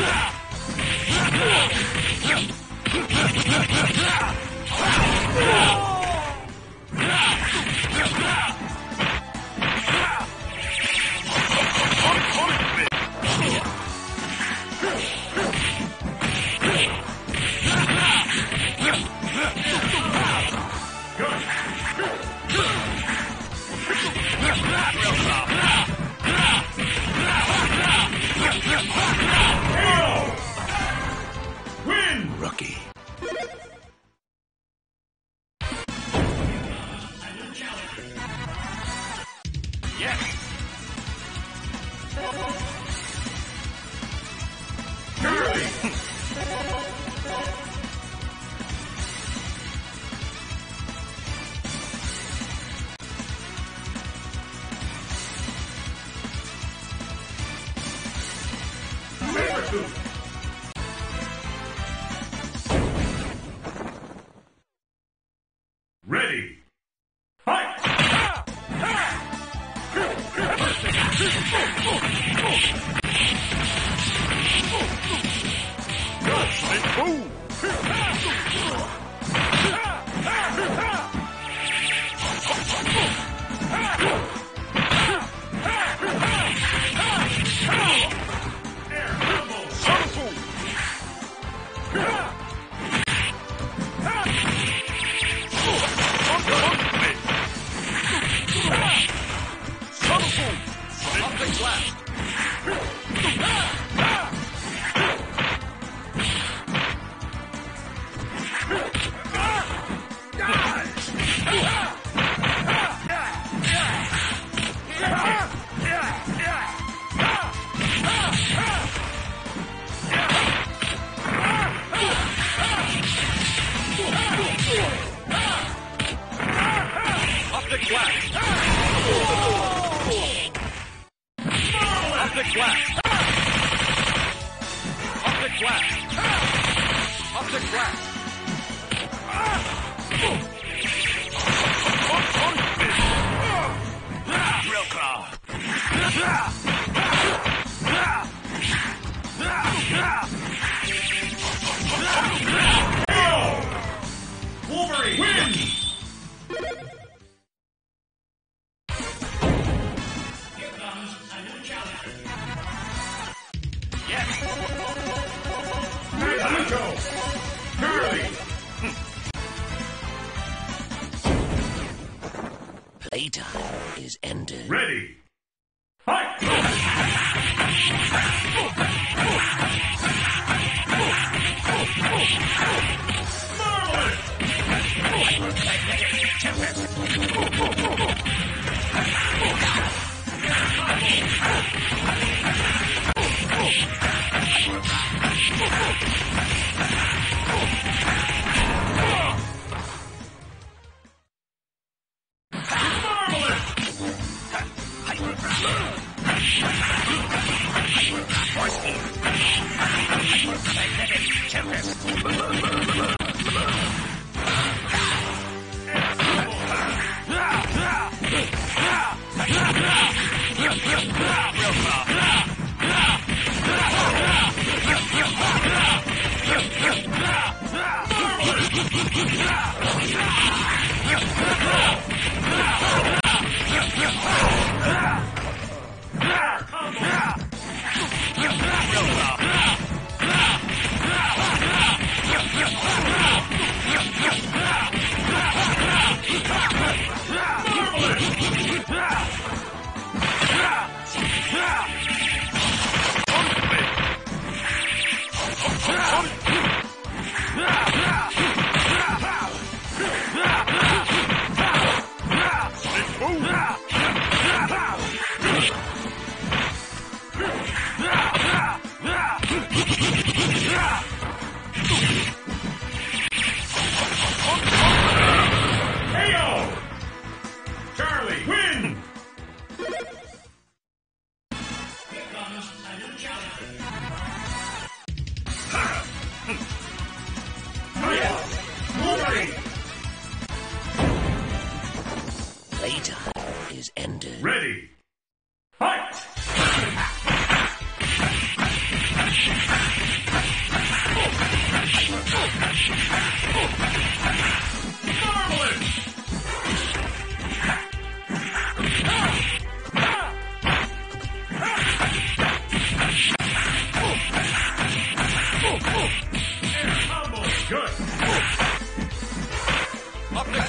Win!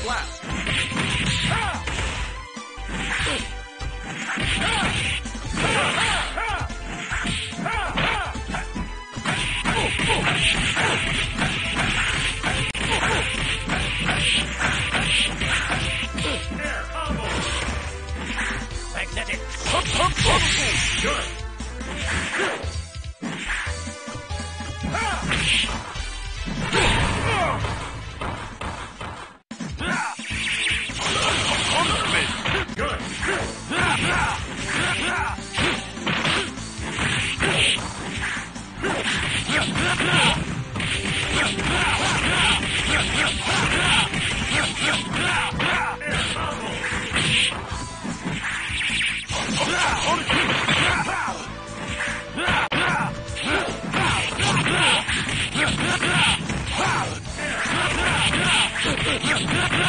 Blast. Ha ha ha!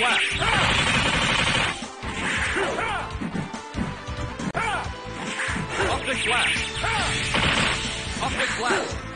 Blast. Optic blast. Optic blast.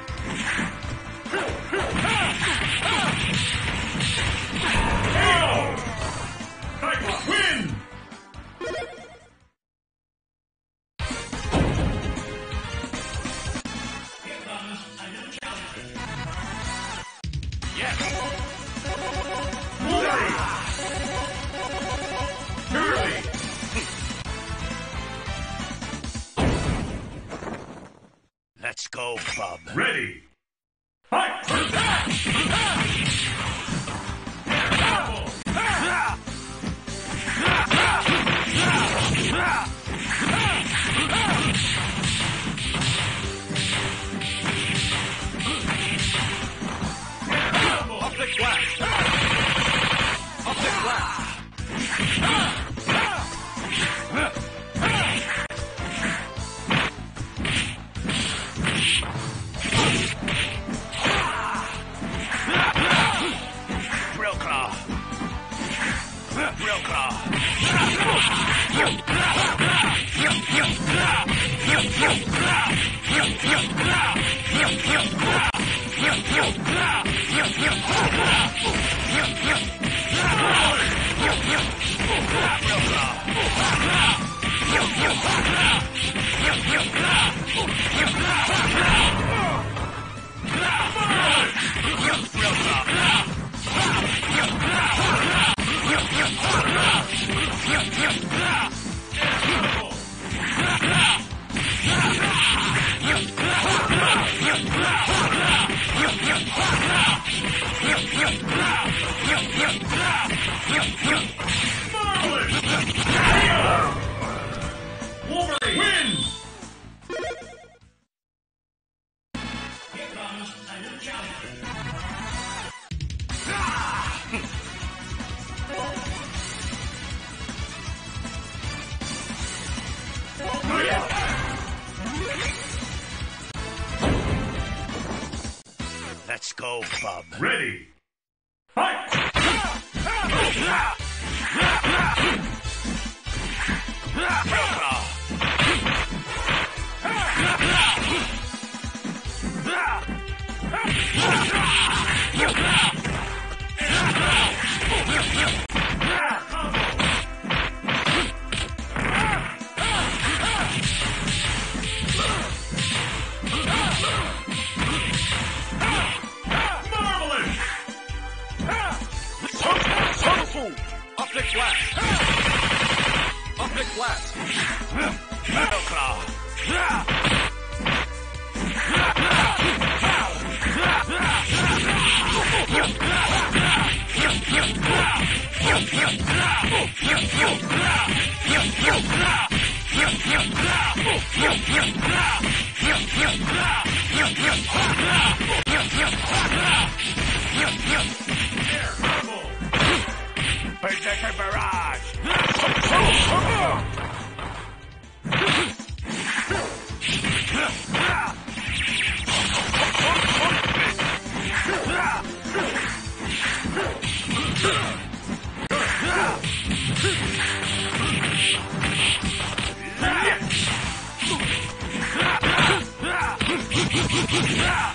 Optic Ah!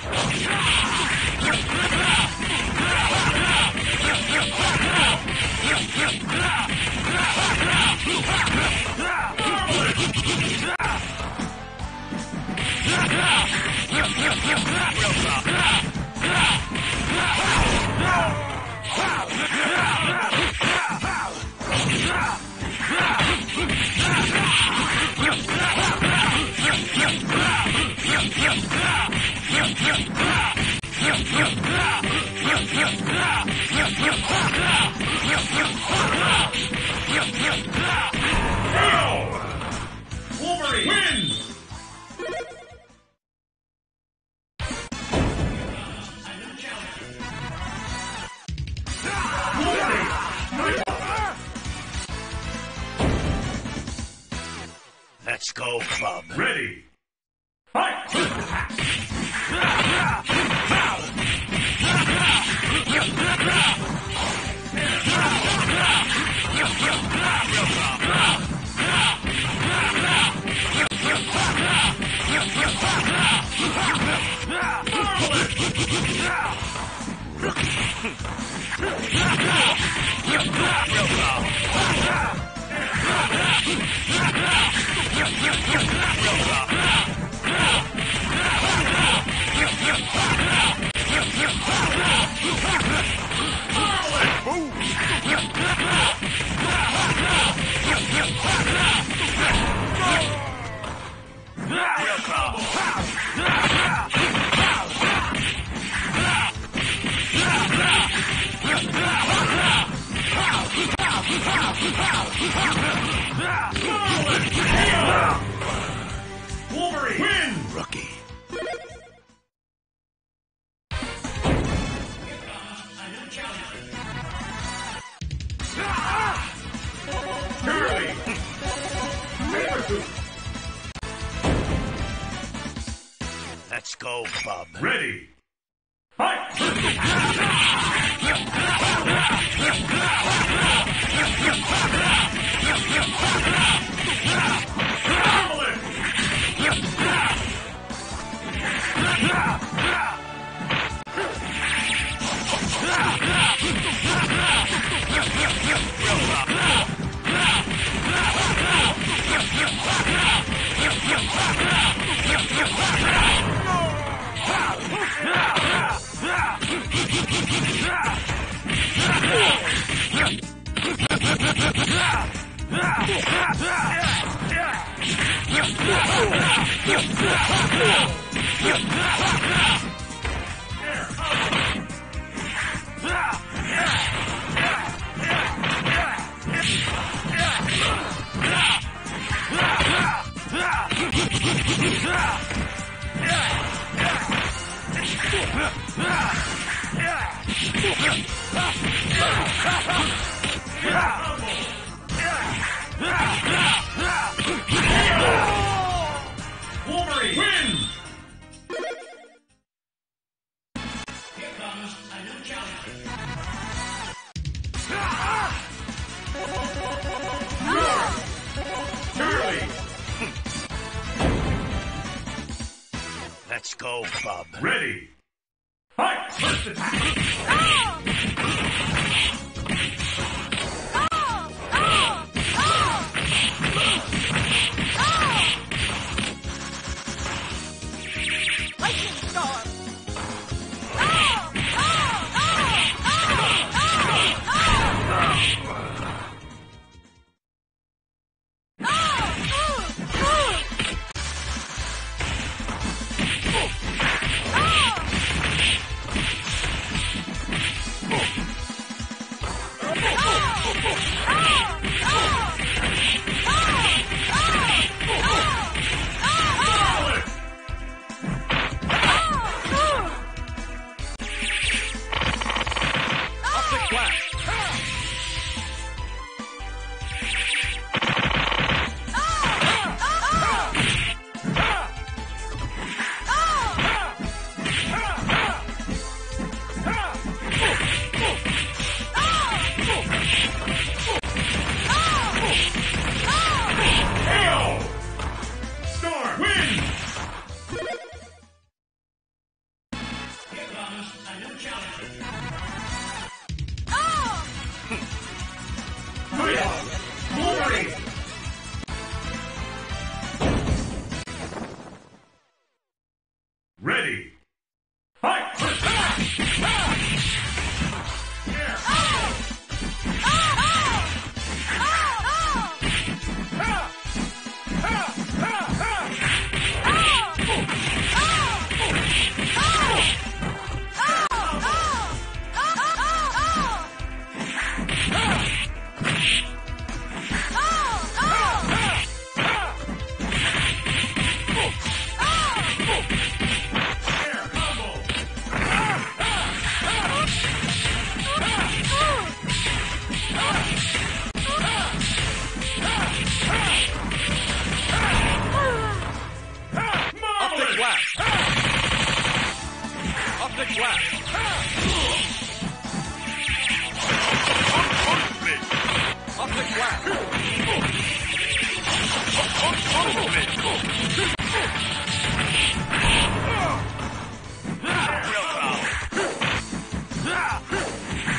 Let's go, club. Ready. Let's go, bub. Ready. Fight! Yeah! Wolverine!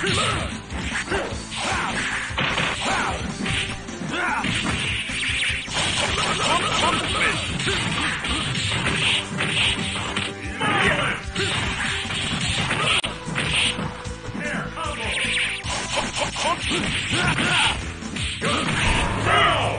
Air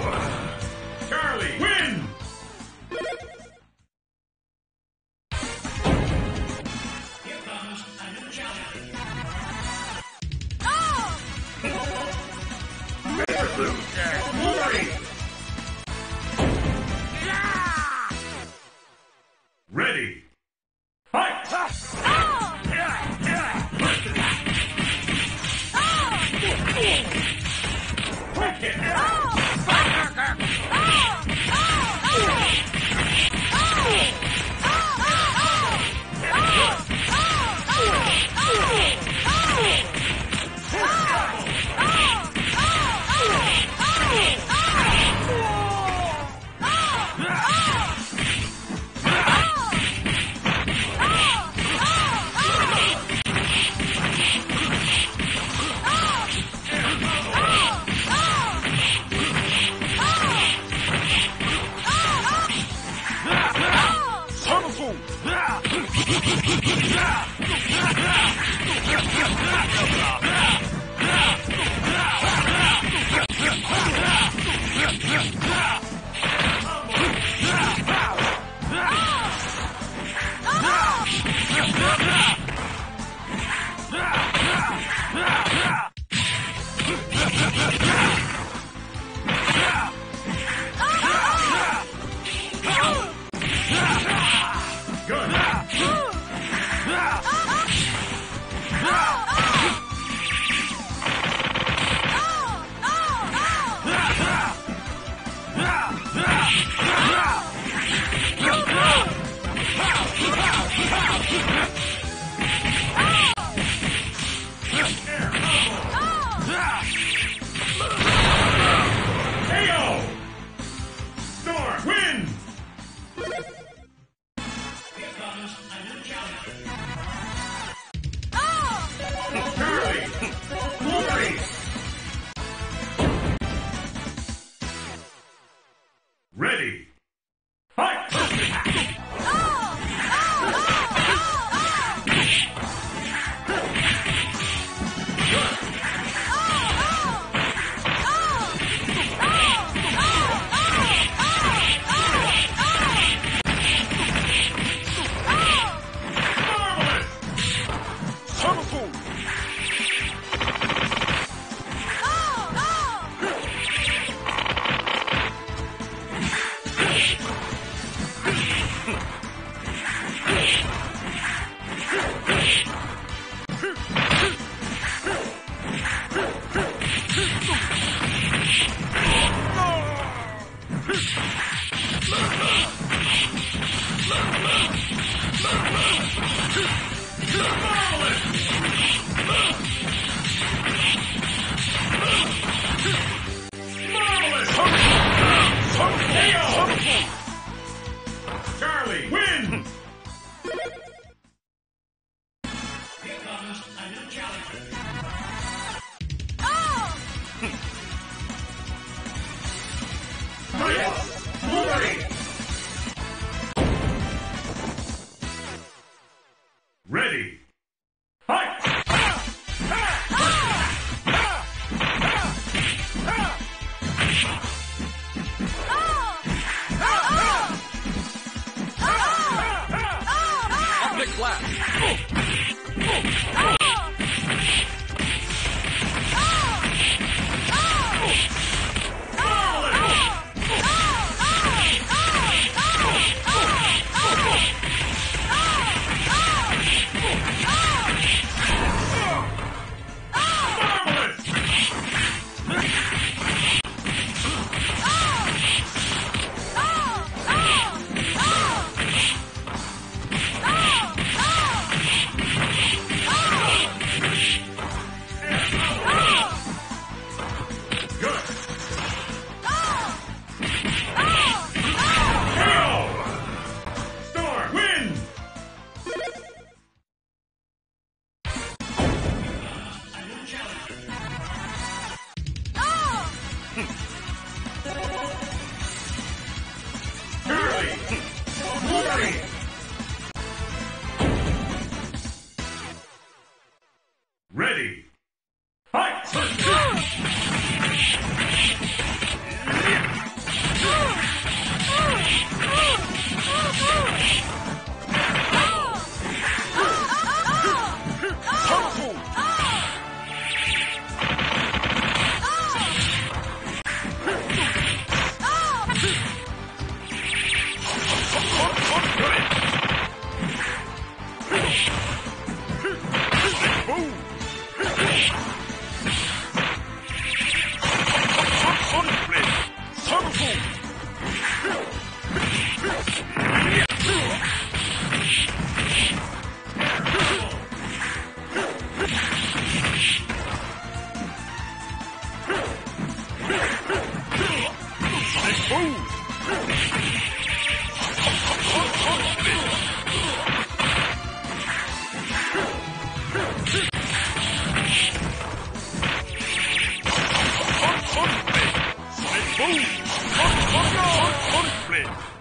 Blast. Boom! Hot, hot, hot, hot, hot,